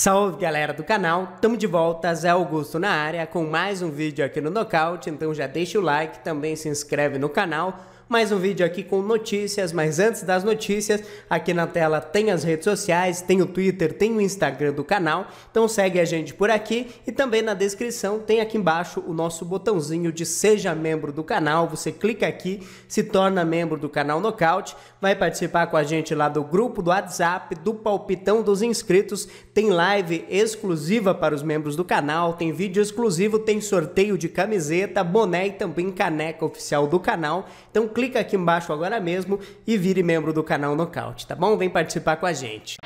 Salve galera do canal, tamo de volta, Zé Augusto na área com mais um vídeo aqui no Nocaute, então já deixa o like, também se inscreve no canal mais um vídeo aqui com notícias, mas antes das notícias, aqui na tela tem as redes sociais, tem o Twitter, tem o Instagram do canal, então segue a gente por aqui e também na descrição tem aqui embaixo o nosso botãozinho de seja membro do canal, você clica aqui, se torna membro do canal Nocaute, vai participar com a gente lá do grupo do WhatsApp, do palpitão dos inscritos, tem live exclusiva para os membros do canal, tem vídeo exclusivo, tem sorteio de camiseta, boné e também caneca oficial do canal, então clica aqui embaixo agora mesmo e vire membro do canal Nocaute, tá bom? Vem participar com a gente.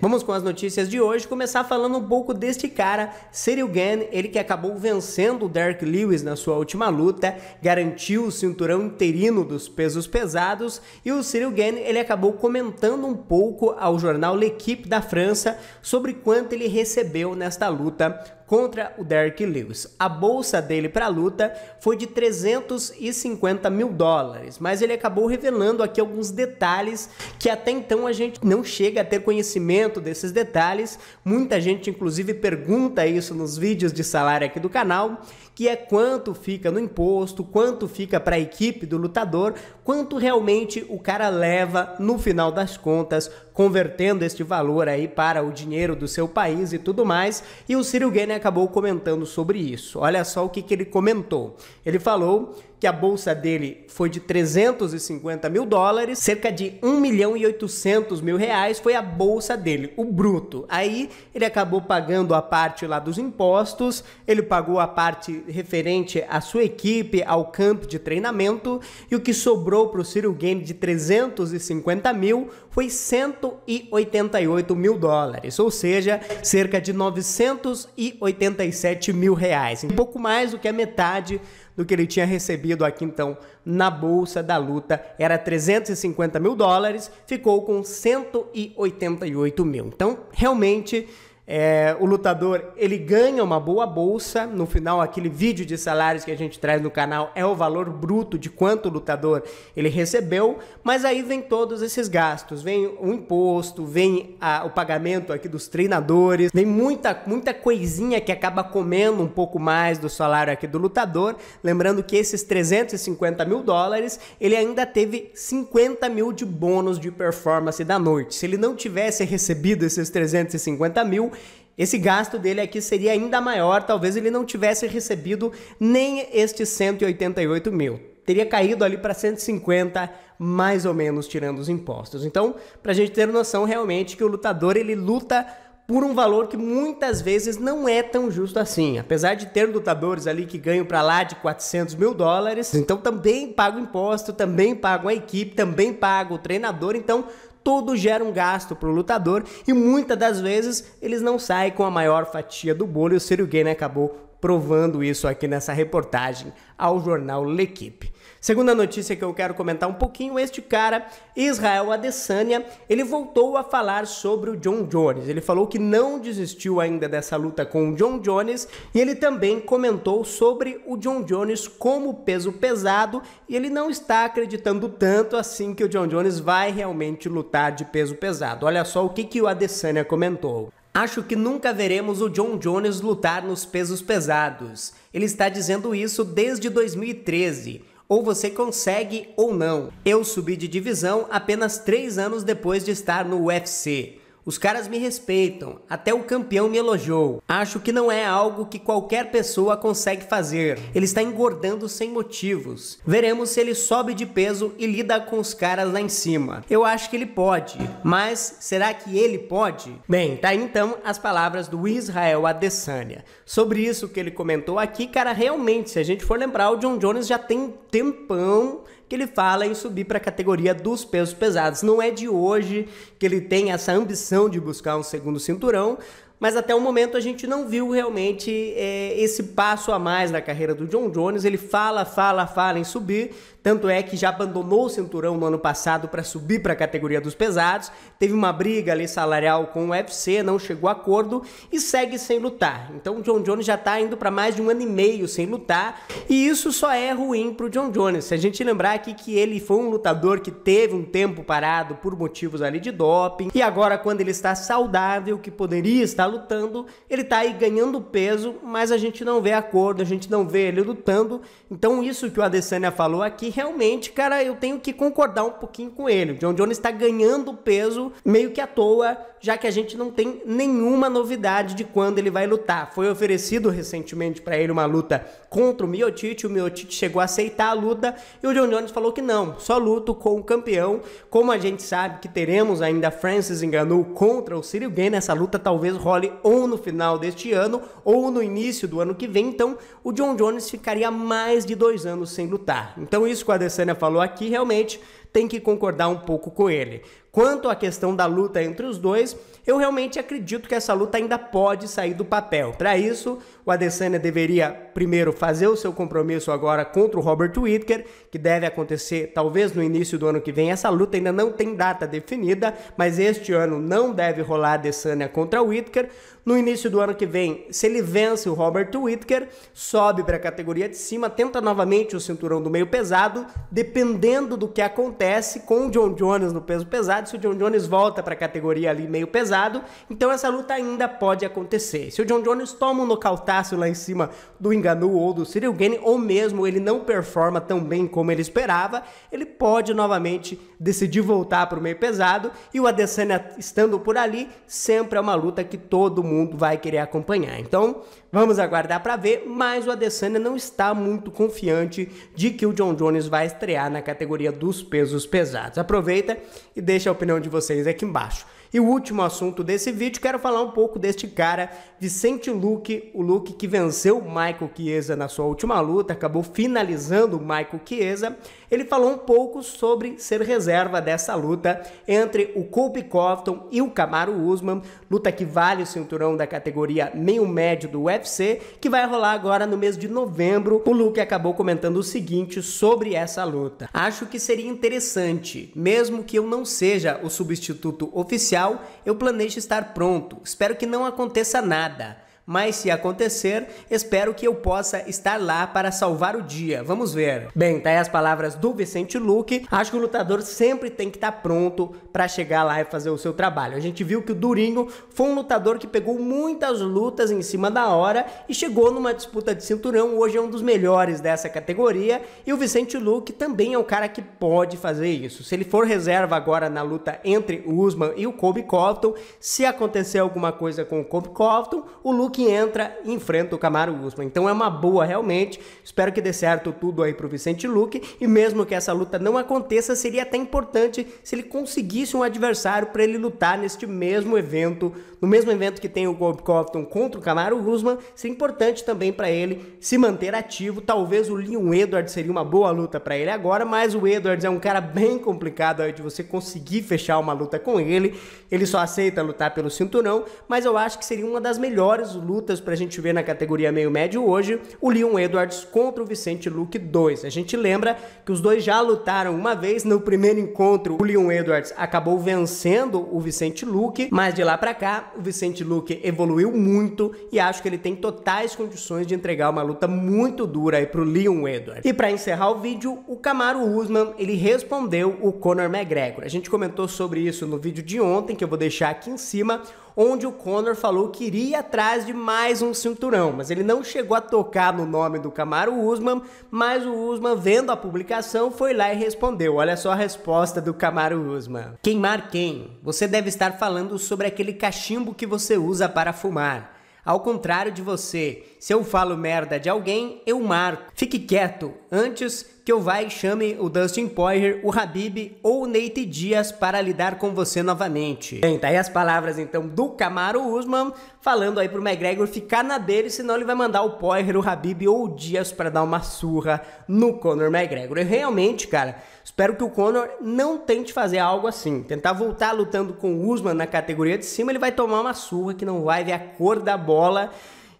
Vamos com as notícias de hoje, começar falando um pouco deste cara, Cyril Gann, ele que acabou vencendo o Derek Lewis na sua última luta, garantiu o cinturão interino dos pesos pesados e o Cyril Gann, ele acabou comentando um pouco ao jornal L'Equipe da França sobre quanto ele recebeu nesta luta contra o Derrick Lewis. A bolsa dele para a luta foi de 350 mil dólares, mas ele acabou revelando aqui alguns detalhes que até então a gente não chega a ter conhecimento desses detalhes. Muita gente, inclusive, pergunta isso nos vídeos de salário aqui do canal, que é quanto fica no imposto, quanto fica para a equipe do lutador, quanto realmente o cara leva no final das contas, convertendo este valor aí para o dinheiro do seu país e tudo mais. E o Cyril Gane acabou comentando sobre isso. Olha só o que, que ele comentou. Ele falou que a bolsa dele foi de 350 mil dólares, cerca de 1 milhão e 800 mil reais foi a bolsa dele, o bruto. Aí ele acabou pagando a parte lá dos impostos, ele pagou a parte referente à sua equipe, ao campo de treinamento, e o que sobrou para o Cyril Game de 350 mil foi 188 mil dólares, ou seja, cerca de 987 mil reais, um pouco mais do que a metade do que ele tinha recebido aqui então na bolsa da luta. Era 350 mil dólares, ficou com 188 mil. Então, realmente é, o lutador ele ganha uma boa bolsa. No final, aquele vídeo de salários que a gente traz no canal é o valor bruto de quanto o lutador ele recebeu. Mas aí vem todos esses gastos, vem o imposto, vem a, o pagamento aqui dos treinadores, vem muita muita coisinha que acaba comendo um pouco mais do salário aqui do lutador. Lembrando que esses 350 mil dólares ele ainda teve 50 mil de bônus de performance da noite. Se ele não tivesse recebido esses 350 mil esse gasto dele aqui seria ainda maior, talvez ele não tivesse recebido nem estes 188 mil. Teria caído ali para 150, mais ou menos, tirando os impostos. Então, para a gente ter noção realmente que o lutador ele luta por um valor que muitas vezes não é tão justo assim. Apesar de ter lutadores ali que ganham para lá de 400 mil dólares, então também paga o imposto, também paga a equipe, também paga o treinador, então tudo gera um gasto para o lutador e muitas das vezes eles não saem com a maior fatia do bolo e o Ciro Gainer acabou provando isso aqui nessa reportagem ao jornal L'Equipe. Segunda notícia que eu quero comentar um pouquinho, este cara, Israel Adesanya, ele voltou a falar sobre o John Jones. Ele falou que não desistiu ainda dessa luta com o John Jones e ele também comentou sobre o John Jones como peso pesado e ele não está acreditando tanto assim que o John Jones vai realmente lutar de peso pesado. Olha só o que, que o Adesanya comentou. Acho que nunca veremos o John Jones lutar nos pesos pesados. Ele está dizendo isso desde 2013. Ou você consegue ou não. Eu subi de divisão apenas 3 anos depois de estar no UFC. Os caras me respeitam, até o campeão me elogiou. Acho que não é algo que qualquer pessoa consegue fazer. Ele está engordando sem motivos. Veremos se ele sobe de peso e lida com os caras lá em cima. Eu acho que ele pode, mas será que ele pode? Bem, tá então as palavras do Israel Adesanya. Sobre isso que ele comentou aqui, cara, realmente, se a gente for lembrar, o John Jones já tem tempão que ele fala em subir para a categoria dos pesos pesados. Não é de hoje que ele tem essa ambição de buscar um segundo cinturão, mas até o momento a gente não viu realmente é, esse passo a mais na carreira do John Jones. Ele fala, fala, fala em subir, tanto é que já abandonou o cinturão no ano passado para subir para a categoria dos pesados. Teve uma briga ali salarial com o UFC, não chegou a acordo e segue sem lutar. Então o John Jones já está indo para mais de um ano e meio sem lutar e isso só é ruim para o John Jones. Se a gente lembrar aqui que ele foi um lutador que teve um tempo parado por motivos ali de doping e agora quando ele está saudável, que poderia estar lutando, ele está aí ganhando peso, mas a gente não vê acordo, a gente não vê ele lutando. Então isso que o Adesanya falou aqui realmente, cara, eu tenho que concordar um pouquinho com ele. O John Jones está ganhando peso meio que à toa, já que a gente não tem nenhuma novidade de quando ele vai lutar. Foi oferecido recentemente para ele uma luta contra o Miotite, o Miotite chegou a aceitar a luta e o John Jones falou que não, só luto com o campeão. Como a gente sabe que teremos ainda Francis Ngannou contra o Cyril Gane, essa luta talvez role ou no final deste ano ou no início do ano que vem, então o John Jones ficaria mais de dois anos sem lutar. Então isso que a Adesanya falou aqui realmente tem que concordar um pouco com ele. Quanto à questão da luta entre os dois, eu realmente acredito que essa luta ainda pode sair do papel. Para isso, o Adesanya deveria primeiro fazer o seu compromisso agora contra o Robert Whittaker, que deve acontecer talvez no início do ano que vem. Essa luta ainda não tem data definida, mas este ano não deve rolar Adesanya contra o Whittaker. No início do ano que vem, se ele vence o Robert Whittaker, sobe para a categoria de cima, tenta novamente o cinturão do meio pesado, dependendo do que acontece com o John Jones no peso pesado, se o John Jones volta para a categoria ali meio pesado, então essa luta ainda pode acontecer. Se o John Jones toma um nocautaço lá em cima do Enganu ou do Cyril Gane, ou mesmo ele não performa tão bem como ele esperava, ele pode novamente decidir voltar para o meio pesado e o Adesanya estando por ali, sempre é uma luta que todo mundo vai querer acompanhar. Então, vamos aguardar para ver, mas o Adesanya não está muito confiante de que o John Jones vai estrear na categoria dos pesos pesados. Aproveita e deixa a opinião de vocês aqui embaixo. E o último assunto desse vídeo, quero falar um pouco deste cara, Vicente Luque, o Luque que venceu Michael Chiesa na sua última luta, acabou finalizando o Michael Chiesa. Ele falou um pouco sobre ser reserva dessa luta entre o Colby Covington e o Kamaru Usman, luta que vale o cinturão da categoria meio médio do UFC, que vai rolar agora no mês de novembro. O Luke acabou comentando o seguinte sobre essa luta. Acho que seria interessante, mesmo que eu não seja o substituto oficial eu planejo estar pronto. Espero que não aconteça nada mas se acontecer, espero que eu possa estar lá para salvar o dia. Vamos ver. Bem, tá aí as palavras do Vicente Luque. Acho que o lutador sempre tem que estar tá pronto para chegar lá e fazer o seu trabalho. A gente viu que o Durinho foi um lutador que pegou muitas lutas em cima da hora e chegou numa disputa de cinturão. Hoje é um dos melhores dessa categoria. E o Vicente Luque também é um cara que pode fazer isso. Se ele for reserva agora na luta entre o Usman e o Kobe Covington, se acontecer alguma coisa com o Kobe Covington, o Luke que entra enfrenta o Camaro Usman. Então é uma boa realmente. Espero que dê certo tudo aí pro Vicente Luque e mesmo que essa luta não aconteça, seria até importante se ele conseguisse um adversário para ele lutar neste mesmo evento, no mesmo evento que tem o Gold Covington contra o Camaro Usman, seria importante também para ele se manter ativo. Talvez o Leon Edwards seria uma boa luta para ele agora, mas o Edwards é um cara bem complicado aí de você conseguir fechar uma luta com ele. Ele só aceita lutar pelo cinturão, mas eu acho que seria uma das melhores lutas para a gente ver na categoria meio médio hoje, o Leon Edwards contra o Vicente Luque 2. A gente lembra que os dois já lutaram uma vez no primeiro encontro, o Leon Edwards acabou vencendo o Vicente Luque, mas de lá para cá o Vicente Luque evoluiu muito e acho que ele tem totais condições de entregar uma luta muito dura aí pro Leon Edwards. E para encerrar o vídeo, o Camaro Usman, ele respondeu o Conor McGregor. A gente comentou sobre isso no vídeo de ontem, que eu vou deixar aqui em cima onde o Conor falou que iria atrás de mais um cinturão, mas ele não chegou a tocar no nome do Camaro Usman, mas o Usman, vendo a publicação, foi lá e respondeu. Olha só a resposta do Camaro Usman. Queimar quem? Você deve estar falando sobre aquele cachimbo que você usa para fumar. Ao contrário de você, se eu falo merda de alguém, eu marco. Fique quieto. Antes que o vai chame o Dustin Poirier, o Habib ou o Nate Diaz para lidar com você novamente. Bem, tá aí as palavras então do Camaro Usman falando aí pro McGregor ficar na dele, senão ele vai mandar o Poirier, o Habib ou o Diaz para dar uma surra no Conor McGregor. E realmente, cara, espero que o Conor não tente fazer algo assim, tentar voltar lutando com o Usman na categoria de cima, ele vai tomar uma surra que não vai ver a cor da bola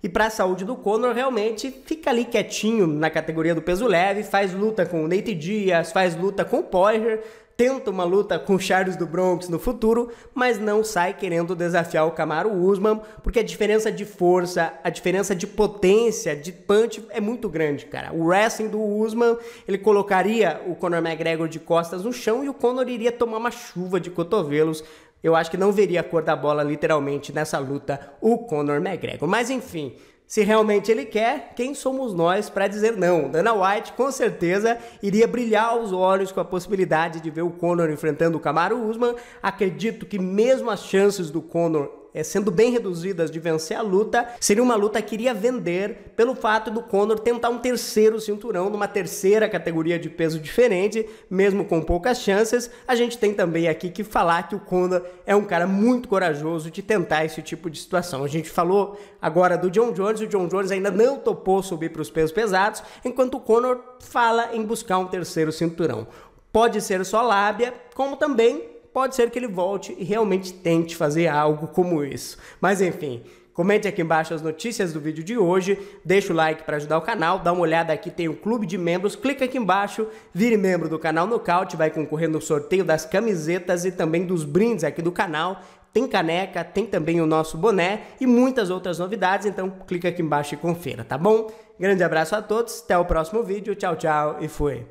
e para a saúde do Conor, realmente fica ali quietinho na categoria do peso leve, faz luta com o Nate Diaz, faz luta com o Poirier, tenta uma luta com o Charles do Bronx no futuro, mas não sai querendo desafiar o Camaro Usman, porque a diferença de força, a diferença de potência, de punch é muito grande, cara. O wrestling do Usman, ele colocaria o Conor McGregor de costas no chão e o Conor iria tomar uma chuva de cotovelos eu acho que não veria a cor da bola literalmente nessa luta o Conor McGregor. Mas enfim, se realmente ele quer, quem somos nós para dizer não? Dana White com certeza iria brilhar os olhos com a possibilidade de ver o Conor enfrentando o Kamaru Usman. Acredito que mesmo as chances do Conor é, sendo bem reduzidas de vencer a luta, seria uma luta que iria vender pelo fato do Conor tentar um terceiro cinturão numa terceira categoria de peso diferente, mesmo com poucas chances. A gente tem também aqui que falar que o Conor é um cara muito corajoso de tentar esse tipo de situação. A gente falou agora do John Jones, o John Jones ainda não topou subir para os pesos pesados, enquanto o Conor fala em buscar um terceiro cinturão. Pode ser só lábia, como também pode ser que ele volte e realmente tente fazer algo como isso. Mas enfim, comente aqui embaixo as notícias do vídeo de hoje, deixa o like para ajudar o canal, dá uma olhada aqui, tem o um clube de membros, clica aqui embaixo, vire membro do canal Nocaute, vai concorrer no sorteio das camisetas e também dos brindes aqui do canal. Tem caneca, tem também o nosso boné e muitas outras novidades, então clica aqui embaixo e confira, tá bom? Grande abraço a todos, até o próximo vídeo, tchau, tchau e fui!